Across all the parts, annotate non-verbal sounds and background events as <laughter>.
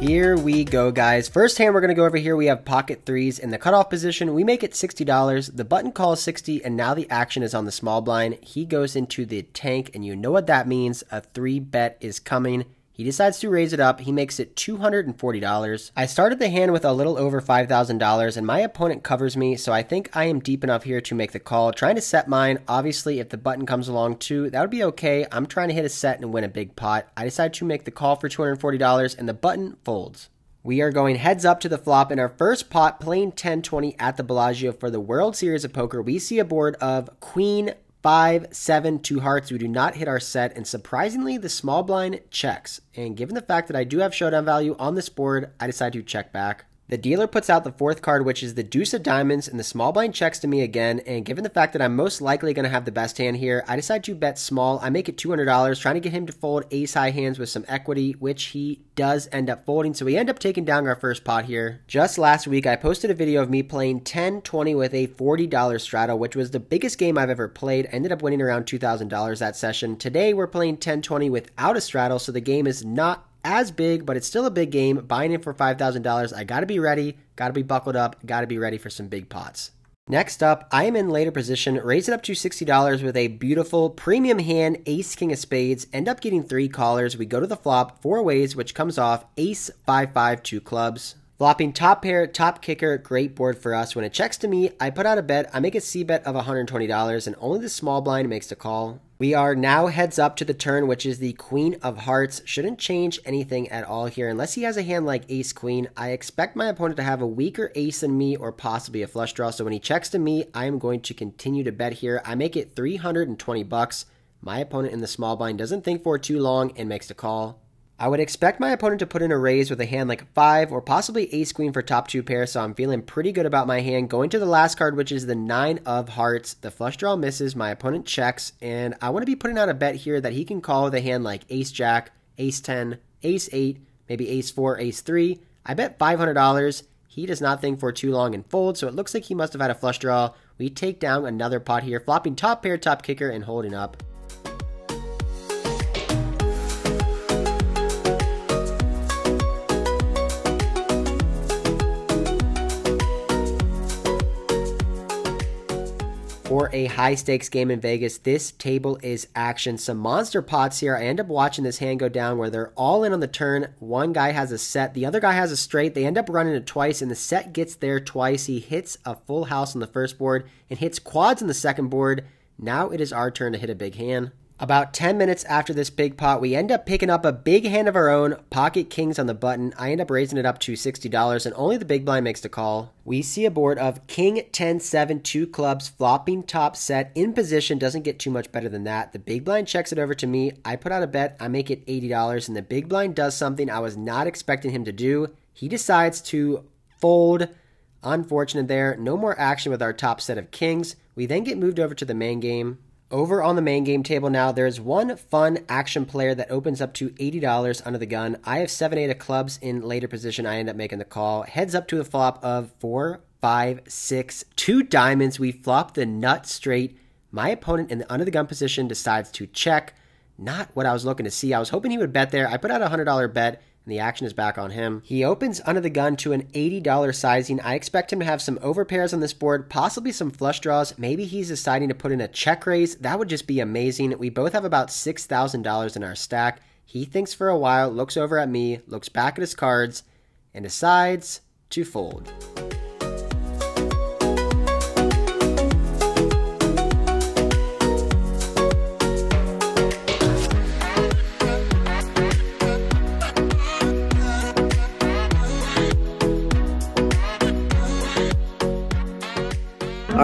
Here we go, guys. First hand, we're going to go over here. We have pocket threes in the cutoff position. We make it $60. The button calls 60 and now the action is on the small blind. He goes into the tank, and you know what that means. A three bet is coming. He decides to raise it up. He makes it $240. I started the hand with a little over $5,000 and my opponent covers me, so I think I am deep enough here to make the call. Trying to set mine. Obviously, if the button comes along too, that would be okay. I'm trying to hit a set and win a big pot. I decide to make the call for $240 and the button folds. We are going heads up to the flop in our first pot, playing 10-20 at the Bellagio for the World Series of Poker. We see a board of Queen five, seven, two hearts. We do not hit our set, and surprisingly, the small blind checks. And given the fact that I do have showdown value on this board, I decide to check back. The dealer puts out the fourth card, which is the deuce of diamonds, and the small blind checks to me again. And given the fact that I'm most likely going to have the best hand here, I decide to bet small. I make it $200, trying to get him to fold ace high hands with some equity, which he does end up folding. So we end up taking down our first pot here. Just last week, I posted a video of me playing 10 20 with a $40 straddle, which was the biggest game I've ever played. I ended up winning around $2,000 that session. Today, we're playing 10 20 without a straddle, so the game is not as big, but it's still a big game. Buying it for $5,000, I got to be ready, got to be buckled up, got to be ready for some big pots. Next up, I am in later position, raise it up to $60 with a beautiful premium hand, ace, king of spades, end up getting three callers. We go to the flop, four ways, which comes off ace, five, five, two clubs. Flopping top pair, top kicker, great board for us. When it checks to me, I put out a bet. I make a C bet of $120, and only the small blind makes the call. We are now heads up to the turn, which is the Queen of Hearts. Shouldn't change anything at all here, unless he has a hand like Ace Queen. I expect my opponent to have a weaker ace than me, or possibly a flush draw. So when he checks to me, I am going to continue to bet here. I make it 320 bucks. My opponent in the small blind doesn't think for too long and makes the call. I would expect my opponent to put in a raise with a hand like 5 or possibly ace queen for top 2 pair, so I'm feeling pretty good about my hand. Going to the last card, which is the 9 of hearts. The flush draw misses, my opponent checks, and I want to be putting out a bet here that he can call with a hand like ace jack, ace 10, ace 8, maybe ace 4, ace 3. I bet $500. He does not think for too long and fold, so it looks like he must have had a flush draw. We take down another pot here, flopping top pair, top kicker, and holding up. For a high stakes game in Vegas. This table is action. Some monster pots here. I end up watching this hand go down where they're all in on the turn. One guy has a set, the other guy has a straight. They end up running it twice, and the set gets there twice. He hits a full house on the first board and hits quads on the second board. Now it is our turn to hit a big hand. About 10 minutes after this big pot, we end up picking up a big hand of our own, pocket kings on the button. I end up raising it up to $60, and only the big blind makes the call. We see a board of king 10 7, two clubs, flopping top set in position. Doesn't get too much better than that. The big blind checks it over to me. I put out a bet. I make it $80, and the big blind does something I was not expecting him to do. He decides to fold. Unfortunate there. No more action with our top set of kings. We then get moved over to the main game. Over on the main game table now, there's one fun action player that opens up to $80 under the gun. I have 7 8 of clubs in later position. I end up making the call. Heads up to a flop of 4, 5, 6, 2 diamonds. We flop the nut straight. My opponent in the under the gun position decides to check. Not what I was looking to see. I was hoping he would bet there. I put out a $100 bet and the action is back on him. He opens under the gun to an $80 sizing. I expect him to have some overpairs on this board, possibly some flush draws. Maybe he's deciding to put in a check raise. That would just be amazing. We both have about $6,000 in our stack. He thinks for a while, looks over at me, looks back at his cards, and decides to fold.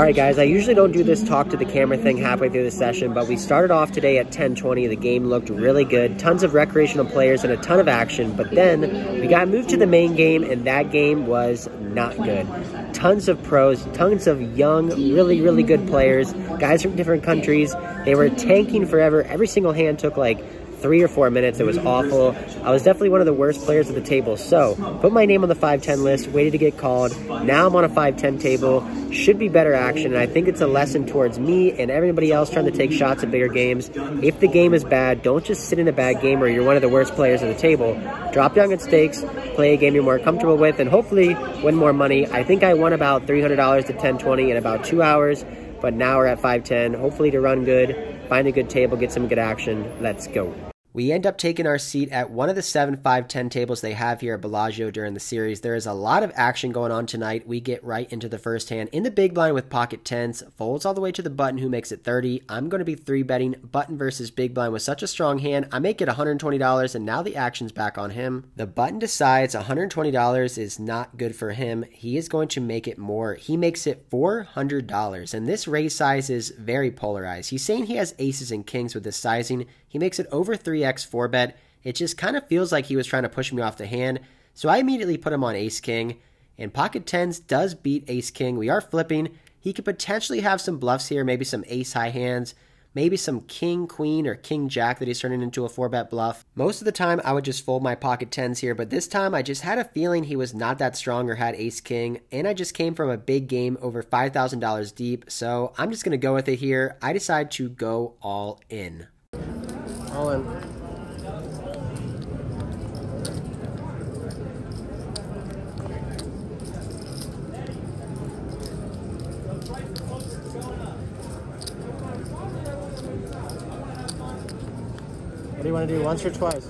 All right, guys, I usually don't do this talk to the camera thing halfway through the session, but we started off today at 1020. The game looked really good. Tons of recreational players and a ton of action, but then we got moved to the main game, and that game was not good. Tons of pros, tons of young, really, really good players, guys from different countries. They were tanking forever. Every single hand took like three or four minutes. It was awful. I was definitely one of the worst players at the table. So, put my name on the 5-10 list, waited to get called. Now I'm on a 5-10 table. Should be better action, and I think it's a lesson towards me and everybody else trying to take shots at bigger games. If the game is bad, don't just sit in a bad game or you're one of the worst players at the table. Drop down at stakes, play a game you're more comfortable with, and hopefully win more money. I think I won about $300 to 1020 in about two hours, but now we're at 510. Hopefully to run good, find a good table, get some good action. Let's go. We end up taking our seat at one of the 7, 5, 10 tables they have here at Bellagio during the series. There is a lot of action going on tonight. We get right into the first hand in the big blind with pocket 10s, folds all the way to the button who makes it 30. I'm going to be 3 betting button versus big blind with such a strong hand. I make it $120 and now the action's back on him. The button decides $120 is not good for him. He is going to make it more. He makes it $400 and this raise size is very polarized. He's saying he has aces and kings with this sizing. He makes it over 3x 4 bet. It just kind of feels like he was trying to push me off the hand. So I immediately put him on ace king. And pocket tens does beat ace king. We are flipping. He could potentially have some bluffs here, maybe some ace high hands, maybe some king queen or king jack that he's turning into a 4 bet bluff. Most of the time I would just fold my pocket tens here, but this time I just had a feeling he was not that strong or had ace king, and I just came from a big game over $5,000 deep, so I'm just to go with it here. I decide to go all in. All in. What do you want to do, once or twice?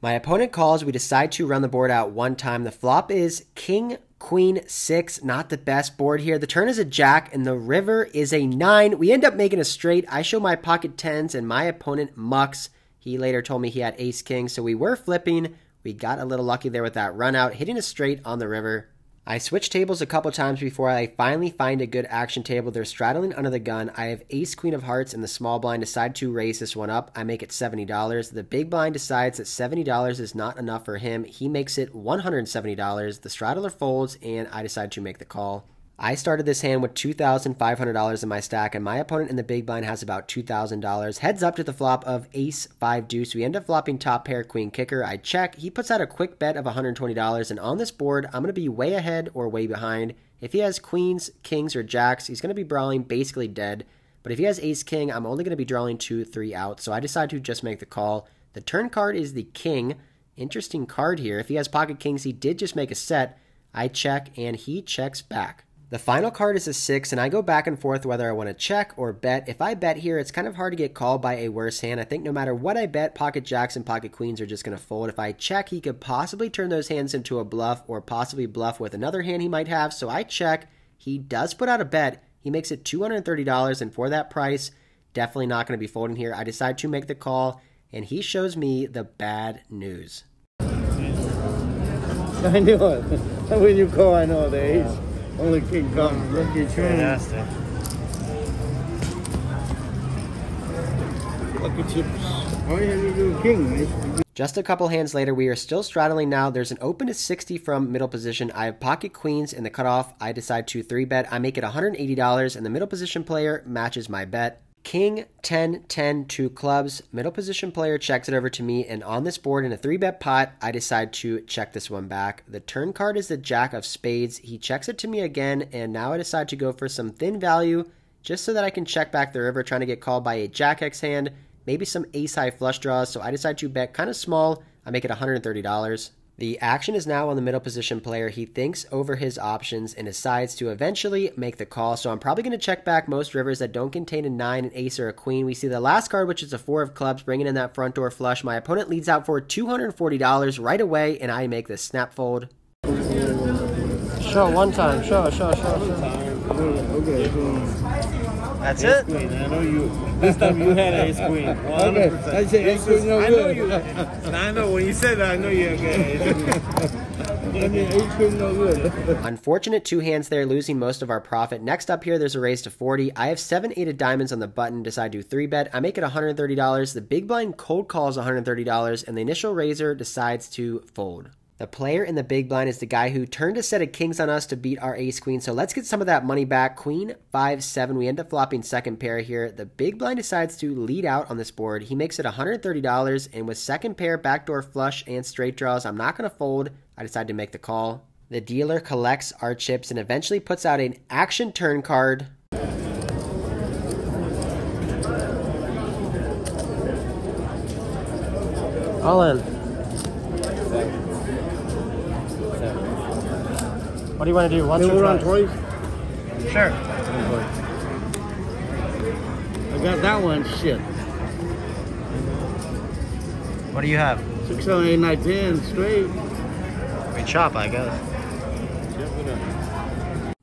My opponent calls. We decide to run the board out one time. The flop is king Queen six, not the best board here. The turn is a jack and the river is a nine. We end up making a straight. I show my pocket tens and my opponent mucks. He later told me he had ace king, so we were flipping. We got a little lucky there with that run out, hitting a straight on the river. I switch tables a couple times before I finally find a good action table. They're straddling under the gun. I have ace queen of hearts and the small blind decide to raise this one up. I make it $70. The big blind decides that $70 is not enough for him. He makes it $170. The straddler folds and I decide to make the call. I started this hand with $2,500 in my stack, and my opponent in the big blind has about $2,000. Heads up to the flop of ace, 5 deuce. We end up flopping top pair, queen kicker. I check. He puts out a quick bet of $120, and on this board, I'm going to be way ahead or way behind. If he has queens, kings, or jacks, he's going to be brawling basically dead. But if he has ace, king, I'm only going to be drawing 2, 3 out, so I decide to just make the call. The turn card is the king. Interesting card here. If he has pocket kings, he did just make a set. I check, and he checks back. The final card is a 6, and I go back and forth whether I want to check or bet. If I bet here, it's kind of hard to get called by a worse hand. I think no matter what I bet, pocket jacks and pocket queens are just going to fold. If I check, he could possibly turn those hands into a bluff or possibly bluff with another hand he might have. So I check. He does put out a bet. He makes it $230, and for that price, definitely not going to be folding here. I decide to make the call, and he shows me the bad news. <laughs> I knew it. <laughs> When you call, I know the ace. Only king comes. Look at you. Fantastic. Look at you. Why have you do king, man? Just a couple hands later, we are still straddling now. There's an open to 60 from middle position. I have pocket queens in the cutoff. I decide to 3 bet. I make it $180, and the middle position player matches my bet. King 10 10 two clubs. Middle position player checks it over to me, and on this board in a three bet pot, I decide to check this one back. The turn card is the Jack of Spades. He checks it to me again, and now I decide to go for some thin value just so that I can check back the river, trying to get called by a Jack X hand, maybe some ace high flush draws. So I decide to bet kind of small. I make it $130. The action is now on the middle position player. He thinks over his options and decides to eventually make the call. So I'm probably going to check back most rivers that don't contain a 9, an ace, or a queen. We see the last card, which is a 4 of clubs, bringing in that front door flush. My opponent leads out for $240 right away, and I make the snap fold. Show one time. Show, show, show, show. Okay, so That's ace it? queen. I know you. This time you had ace queen. 100%. I say ace queen no I know good. you. I know when you said that. I know you had ace queen. I mean, ace queen no good. Unfortunate two hands there, losing most of our profit. Next up here, there's a raise to 40. I have seven eight of diamonds on the button. Decide to three bet. I make it $130. The big blind cold calls $130, and the initial raiser decides to fold. The player in the big blind is the guy who turned a set of kings on us to beat our ace queen. So let's get some of that money back. Queen, 5, 7. We end up flopping second pair here. The big blind decides to lead out on this board. He makes it $130. And with second pair, backdoor flush, and straight draws, I'm not going to fold. I decide to make the call. The dealer collects our chips and eventually puts out an action turn card. All in. Do you want to do? Once Can we or run twice? twice? Sure. I got that one. Shit. What do you have? Six, seven, eight, nine, ten, straight. We chop, I guess.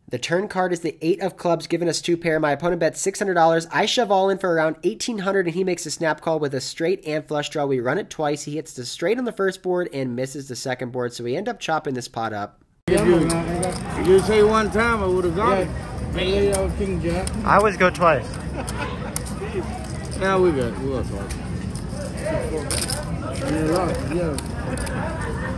The turn card is the eight of clubs, giving us two pair. My opponent bets six hundred dollars. I shove all in for around eighteen hundred, and he makes a snap call with a straight and flush draw. We run it twice. He hits the straight on the first board and misses the second board, so we end up chopping this pot up. If you, if you say one time, I would have got it. I laid out King Jack. I always go twice. now we got. We got twice. And yeah.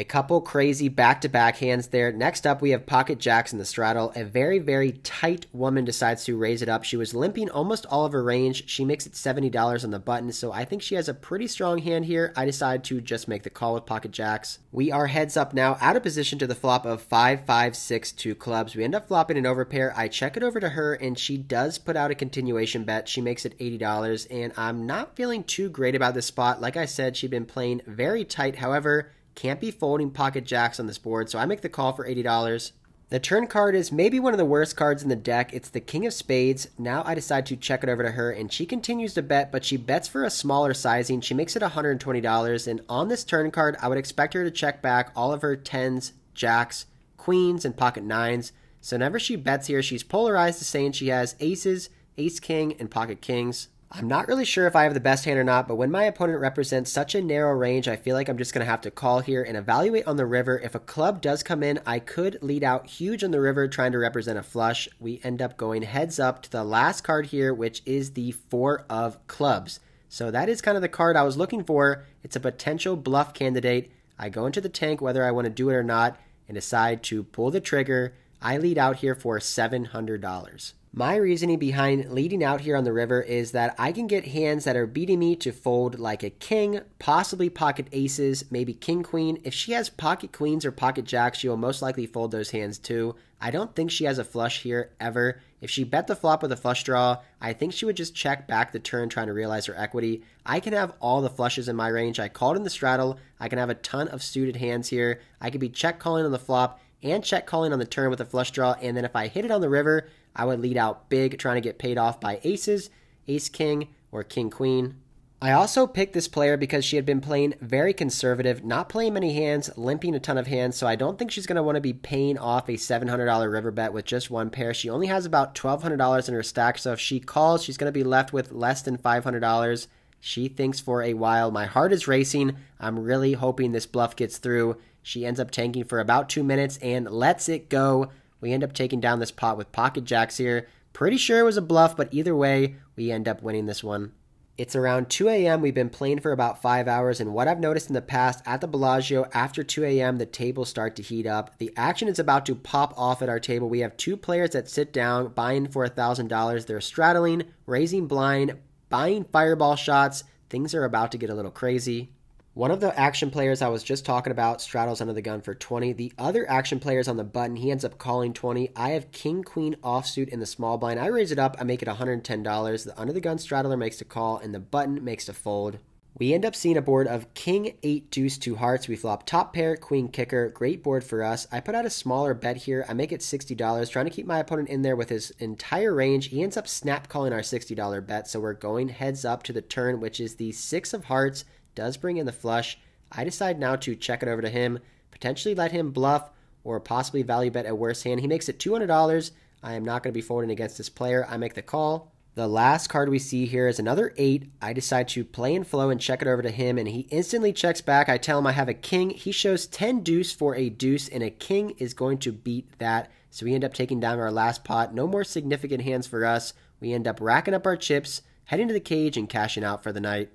A couple crazy back to back hands there. Next up, we have Pocket Jacks in the straddle. A very, very tight woman decides to raise it up. She was limping almost all of her range. She makes it $70 on the button, so I think she has a pretty strong hand here. I decide to just make the call with Pocket Jacks. We are heads up now, out of position to the flop of 5 5 6 2 clubs. We end up flopping an overpair. I check it over to her, and she does put out a continuation bet. She makes it $80, and I'm not feeling too great about this spot. Like I said, she'd been playing very tight. However, can't be folding pocket jacks on this board, so I make the call for $80. The turn card is maybe one of the worst cards in the deck. It's the King of Spades. Now I decide to check it over to her, and she continues to bet, but she bets for a smaller sizing. She makes it $120, and on this turn card, I would expect her to check back all of her 10s, jacks, queens, and pocket nines. So whenever she bets here, she's polarized to saying she has aces, ace king, and pocket kings. I'm not really sure if I have the best hand or not, but when my opponent represents such a narrow range, I feel like I'm just going to have to call here and evaluate on the river. If a club does come in, I could lead out huge on the river trying to represent a flush. We end up going heads up to the last card here, which is the Four of Clubs. So that is kind of the card I was looking for. It's a potential bluff candidate. I go into the tank whether I want to do it or not and decide to pull the trigger. I lead out here for $700. My reasoning behind leading out here on the river is that I can get hands that are beating me to fold like a king, possibly pocket aces, maybe king queen. If she has pocket queens or pocket jacks, she will most likely fold those hands too. I don't think she has a flush here ever. If she bet the flop with a flush draw, I think she would just check back the turn trying to realize her equity. I can have all the flushes in my range. I called in the straddle. I can have a ton of suited hands here. I could be check calling on the flop and check calling on the turn with a flush draw. And then if I hit it on the river, I would lead out big, trying to get paid off by aces, ace king, or king queen. I also picked this player because she had been playing very conservative, not playing many hands, limping a ton of hands, so I don't think she's going to want to be paying off a $700 river bet with just one pair. She only has about $1,200 in her stack, so if she calls, she's going to be left with less than $500. She thinks for a while. My heart is racing. I'm really hoping this bluff gets through. She ends up tanking for about two minutes and lets it go. We end up taking down this pot with pocket jacks here. Pretty sure it was a bluff, but either way, we end up winning this one. It's around 2 a.m. We've been playing for about five hours, and what I've noticed in the past at the Bellagio, after 2 a.m., the tables start to heat up. The action is about to pop off at our table. We have two players that sit down, buying for $1,000. They're straddling, raising blind, buying fireball shots. Things are about to get a little crazy. One of the action players I was just talking about straddles under the gun for 20. The other action players on the button, he ends up calling 20. I have king queen offsuit in the small blind. I raise it up, I make it $110. The under the gun straddler makes a call and the button makes a fold. We end up seeing a board of king, 8, deuce, 2 hearts. We flop top pair, queen kicker. Great board for us. I put out a smaller bet here. I make it $60, trying to keep my opponent in there with his entire range. He ends up snap calling our $60 bet, so we're going heads up to the turn, which is the 6 of hearts, does bring in the flush. I decide now to check it over to him, potentially let him bluff or possibly value bet a worse hand. He makes it $200. I am not going to be folding against this player. I make the call. The last card we see here is another 8. I decide to play and flow and check it over to him, and he instantly checks back. I tell him I have a king. He shows 10 deuce for a deuce, and a king is going to beat that. So we end up taking down our last pot. No more significant hands for us. We end up racking up our chips, heading to the cage, and cashing out for the night.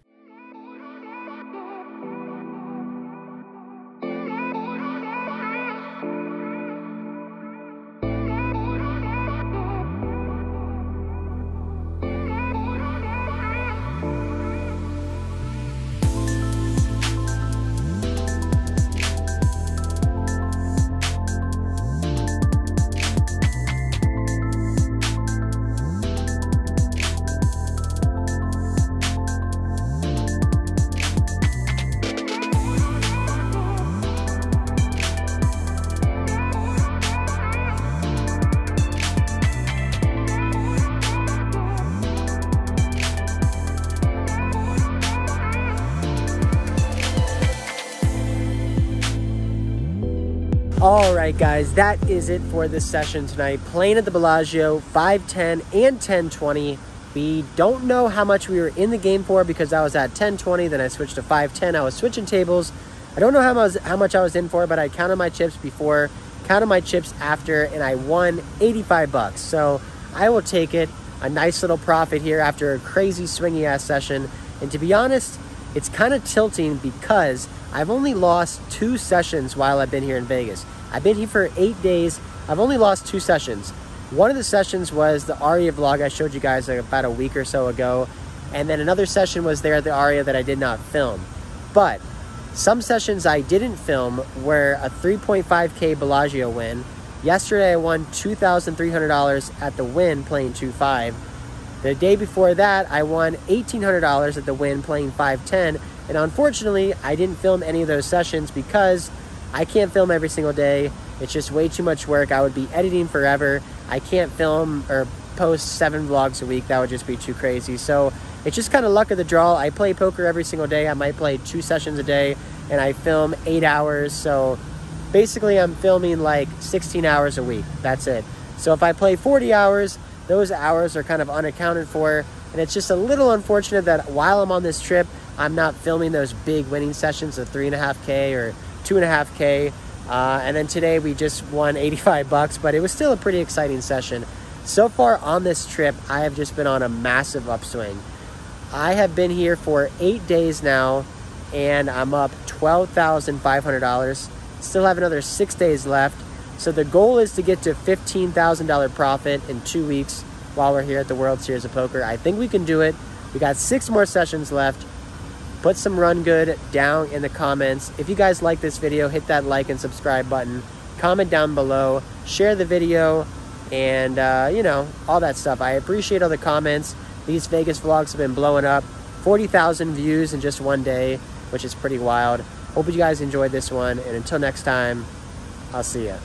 Right, guys, that is it for this session tonight. Playing at the Bellagio, 510 and 1020. We don't know how much we were in the game for because I was at 1020, then I switched to 510. I was switching tables. I don't know how much, how much I was in for, but I counted my chips before, counted my chips after, and I won 85 bucks. So I will take it. A nice little profit here after a crazy swingy ass session. And to be honest, it's kind of tilting because I've only lost two sessions while I've been here in Vegas. I've been here for eight days. I've only lost two sessions. One of the sessions was the Aria vlog I showed you guys about a week or so ago. And then another session was there at the Aria that I did not film. But some sessions I didn't film were a 3.5K Bellagio win. Yesterday I won $2,300 at the Wynn playing 2.5. The day before that I won $1,800 at the Wynn playing 5.10. And unfortunately, I didn't film any of those sessions because I can't film every single day. It's just way too much work. I would be editing forever. I can't film or post seven vlogs a week. That would just be too crazy. So it's just kind of luck of the draw. I play poker every single day. I might play two sessions a day and I film eight hours. So basically I'm filming like 16 hours a week. That's it. So if I play 40 hours, those hours are kind of unaccounted for. And it's just a little unfortunate that while I'm on this trip, I'm not filming those big winning sessions of three and a half K or two and a half K. Uh, and then today we just won 85 bucks, but it was still a pretty exciting session. So far on this trip, I have just been on a massive upswing. I have been here for eight days now, and I'm up $12,500. Still have another six days left. So the goal is to get to $15,000 profit in two weeks while we're here at the World Series of Poker. I think we can do it. We got six more sessions left. Put some run good down in the comments. If you guys like this video, hit that like and subscribe button. Comment down below. Share the video and, uh, you know, all that stuff. I appreciate all the comments. These Vegas vlogs have been blowing up. 40,000 views in just one day, which is pretty wild. Hope you guys enjoyed this one. And until next time, I'll see ya.